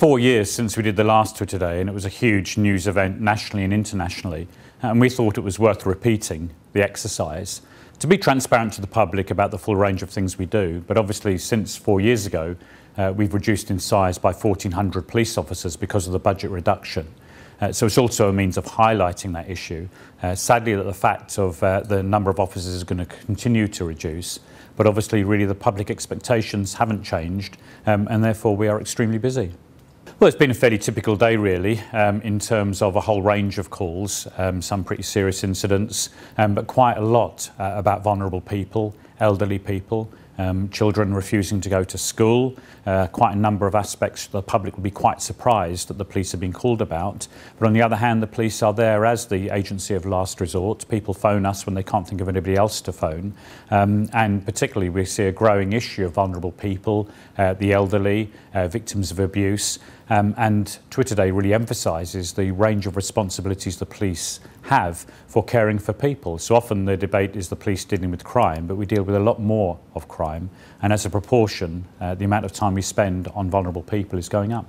four years since we did the last Twitter Day, and it was a huge news event nationally and internationally. And we thought it was worth repeating the exercise to be transparent to the public about the full range of things we do. But obviously, since four years ago, uh, we've reduced in size by 1,400 police officers because of the budget reduction. Uh, so it's also a means of highlighting that issue. Uh, sadly, that the fact of uh, the number of officers is going to continue to reduce, but obviously, really, the public expectations haven't changed, um, and therefore we are extremely busy. Well, it's been a fairly typical day, really, um, in terms of a whole range of calls, um, some pretty serious incidents, um, but quite a lot uh, about vulnerable people, elderly people, um, children refusing to go to school, uh, quite a number of aspects the public would be quite surprised that the police have been called about. But on the other hand, the police are there as the agency of last resort. People phone us when they can't think of anybody else to phone. Um, and particularly, we see a growing issue of vulnerable people, uh, the elderly, uh, victims of abuse. Um, and Twitter Day really emphasises the range of responsibilities the police have for caring for people. So often the debate is the police dealing with crime, but we deal with a lot more of crime. And as a proportion, uh, the amount of time we spend on vulnerable people is going up.